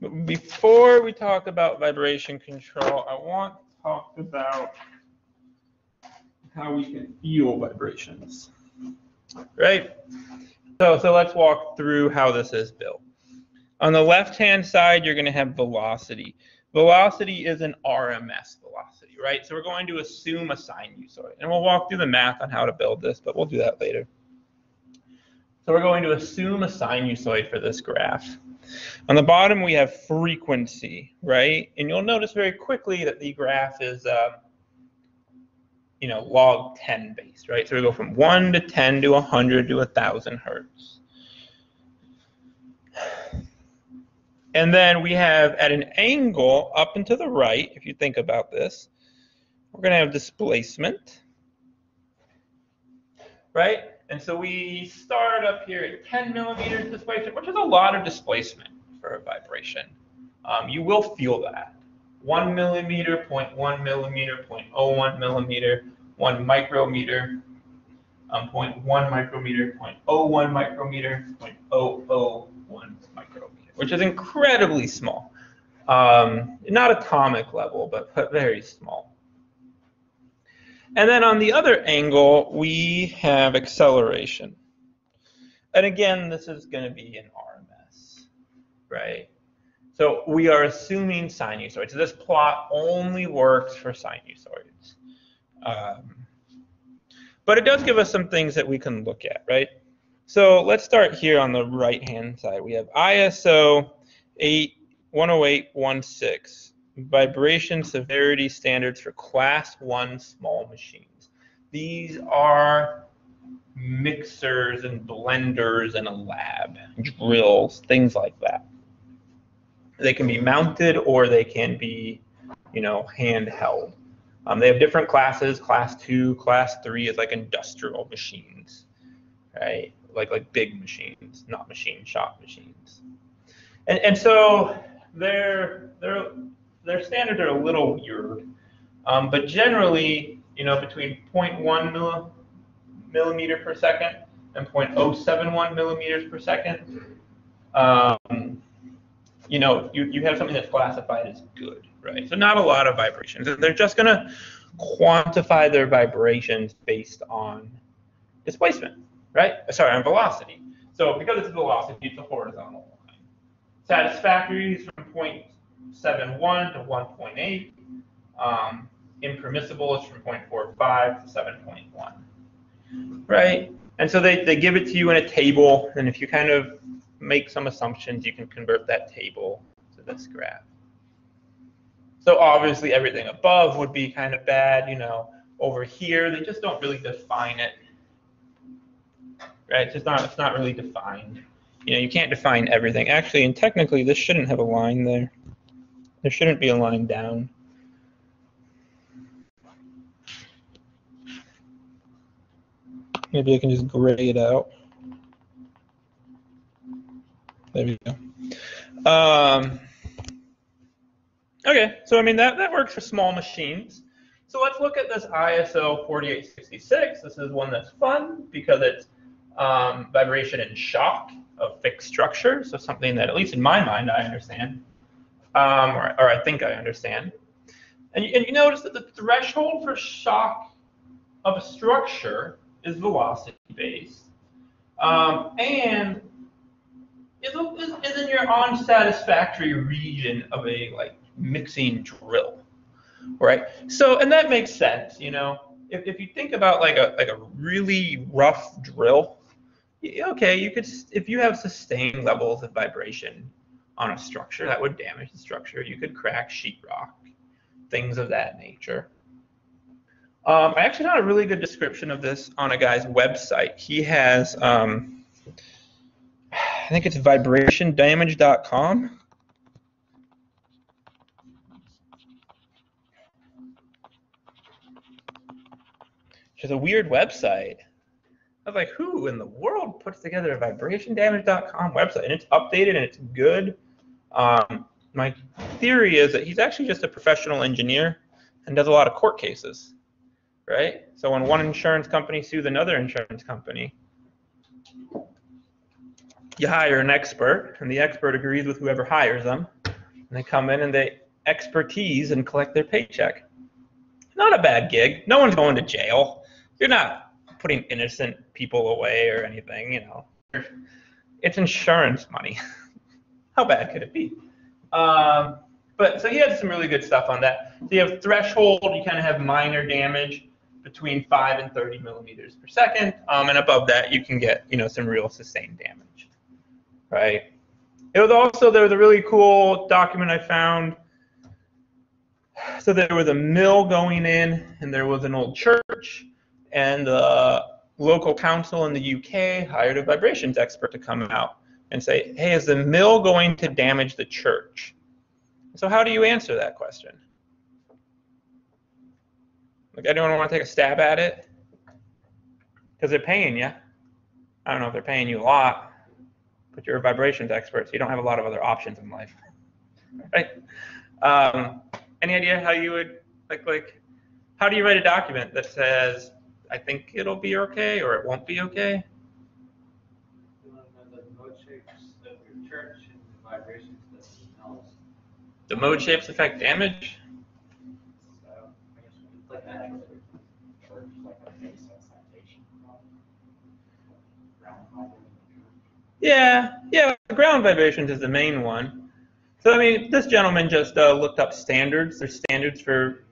But before we talk about vibration control, I want to talk about how we can feel vibrations, right? So, so let's walk through how this is built. On the left-hand side, you're going to have velocity. Velocity is an RMS velocity, right? So we're going to assume a sinusoid. And we'll walk through the math on how to build this, but we'll do that later. So we're going to assume a sinusoid for this graph. On the bottom, we have frequency, right? And you'll notice very quickly that the graph is, uh, you know, log 10 based, right? So we go from 1 to 10 to 100 to 1,000 hertz. And then we have at an angle up and to the right, if you think about this, we're going to have displacement, right? And so we start up here at 10 millimeters displacement, which is a lot of displacement for a vibration. Um, you will feel that. 1 millimeter, 0.1 millimeter, 0.01 millimeter, 1 micrometer, um, 0.1 micrometer, 0.01 micrometer, 0.001 micrometer which is incredibly small. Um, not atomic level, but, but very small. And then on the other angle, we have acceleration. And again, this is going to be an RMS, right? So we are assuming sinusoids. So this plot only works for sinusoids. Um, but it does give us some things that we can look at, right? So let's start here on the right-hand side. We have ISO 10816, vibration severity standards for class one small machines. These are mixers and blenders in a lab, drills, things like that. They can be mounted or they can be, you know, handheld. Um, they have different classes. Class two, class three is like industrial machines, right? like like big machines, not machine shop machines. And and so their their their standards are a little weird, um, but generally, you know, between 0.1 millimeter per second and 0.071 millimeters per second, um, you know, you, you have something that's classified as good, right? So not a lot of vibrations. And they're just going to quantify their vibrations based on displacement right? Sorry, on velocity. So because it's velocity, it's a horizontal line. Satisfactory is from 0.71 to 1.8. Um, impermissible is from 0.45 to 7.1, right? And so they, they give it to you in a table, and if you kind of make some assumptions, you can convert that table to this graph. So obviously everything above would be kind of bad, you know, over here, they just don't really define it right? It's just not, it's not really defined. You know, you can't define everything. Actually, and technically, this shouldn't have a line there. There shouldn't be a line down. Maybe I can just gray it out. There we go. Um, okay, so I mean, that, that works for small machines. So let's look at this ISO 4866. This is one that's fun because it's um, vibration and shock of fixed structure. So something that, at least in my mind, I understand, um, or, or, I think I understand. And, and you notice that the threshold for shock of a structure is velocity based. Um, and is, is in your unsatisfactory region of a like mixing drill, right? So, and that makes sense, you know. If, if you think about like a like a really rough drill, okay, you could, if you have sustained levels of vibration on a structure, that would damage the structure. You could crack sheetrock, things of that nature. Um, I actually found a really good description of this on a guy's website. He has, um, I think it's vibrationdamage.com. Is a weird website. I was like, who in the world puts together a vibrationdamage.com website? And it's updated and it's good. Um, my theory is that he's actually just a professional engineer and does a lot of court cases, right? So when one insurance company sues another insurance company, you hire an expert, and the expert agrees with whoever hires them, and they come in and they expertise and collect their paycheck. Not a bad gig. No one's going to jail. You're not putting innocent people away or anything, you know. It's insurance money. How bad could it be? Um, but so he had some really good stuff on that. So you have threshold, you kind of have minor damage between 5 and 30 millimeters per second. Um, and above that, you can get, you know, some real sustained damage, right? It was also, there was a really cool document I found. So there was a mill going in, and there was an old church, and the local council in the UK hired a vibrations expert to come out and say, hey, is the mill going to damage the church? So how do you answer that question? Like anyone want to take a stab at it? Because they're paying you. I don't know if they're paying you a lot, but you're a vibrations expert, so you don't have a lot of other options in life, right? Um, any idea how you would like like how do you write a document that says I think it'll be okay or it won't be okay? The mode shapes affect damage? Yeah, yeah, ground vibrations is the main one. So, I mean, this gentleman just uh, looked up standards. There's standards for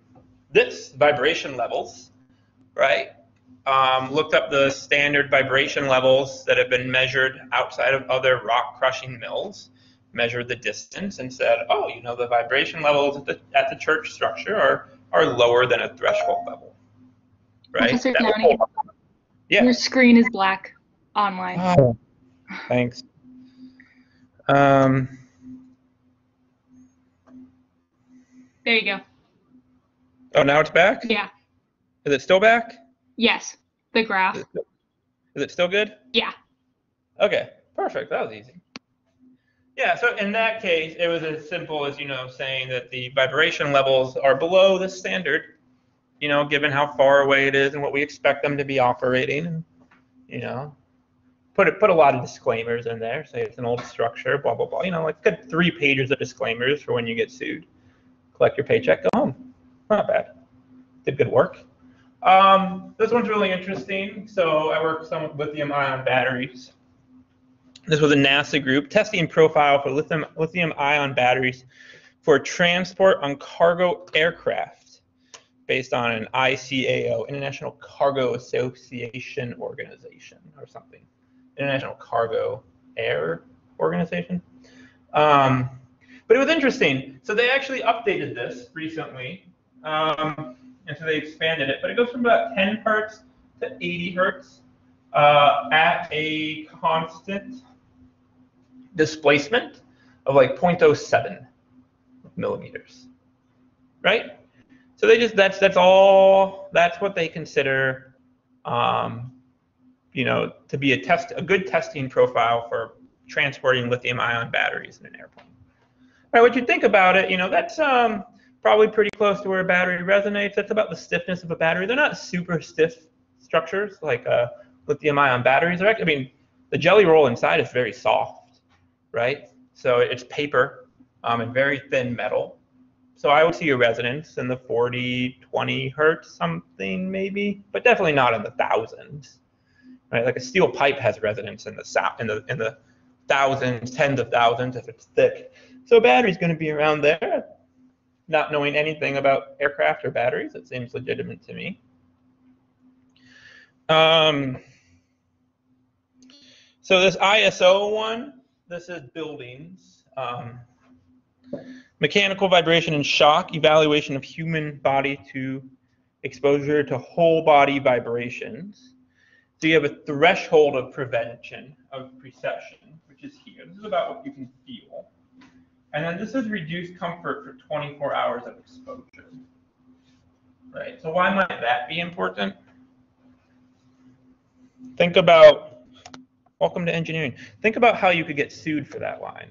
this, vibration levels, right? Um, looked up the standard vibration levels that have been measured outside of other rock crushing mills, measured the distance, and said, oh, you know, the vibration levels at the, at the church structure are, are lower than a threshold level, right? Professor Downey, yeah. your screen is black online. Oh. Thanks. Um, There you go. oh, now it's back? Yeah. Is it still back? Yes. The graph. Is it, is it still good? Yeah. Okay, perfect. That was easy. Yeah, so in that case, it was as simple as, you know, saying that the vibration levels are below the standard, you know, given how far away it is and what we expect them to be operating. And, you know, put it, put a lot of disclaimers in there. Say it's an old structure, blah blah blah. You know, like good three pages of disclaimers for when you get sued. Collect your paycheck, go home. Not bad. Did good work. Um, this one's really interesting. So I work some with lithium ion batteries. This was a NASA group testing profile for lithium lithium ion batteries for transport on cargo aircraft based on an ICAO, International Cargo Association Organization or something. International Cargo Air Organization. Um, but it was interesting. So they actually updated this recently, um, and so they expanded it. But it goes from about 10 hertz to 80 hertz uh, at a constant displacement of like 0.07 millimeters, right? So they just that's that's all that's what they consider um, you know, to be a test, a good testing profile for transporting lithium ion batteries in an airplane. All right, what you think about it, you know, that's um, probably pretty close to where a battery resonates. That's about the stiffness of a battery. They're not super stiff structures like uh, lithium ion batteries. I mean, the jelly roll inside is very soft, right? So it's paper um, and very thin metal. So I would see a resonance in the 40, 20 hertz, something maybe, but definitely not in the thousands right? Like a steel pipe has resonance in the in the in the thousands, tens of thousands if it's thick. So battery's going to be around there. Not knowing anything about aircraft or batteries, it seems legitimate to me. Um, so this ISO one, this is buildings. Um, mechanical vibration and shock evaluation of human body to exposure to whole body vibrations. So you have a threshold of prevention of precession, which is here. This is about what you can feel. And then this is reduced comfort for 24 hours of exposure. Right, so why might that be important? Think about, welcome to engineering. Think about how you could get sued for that line.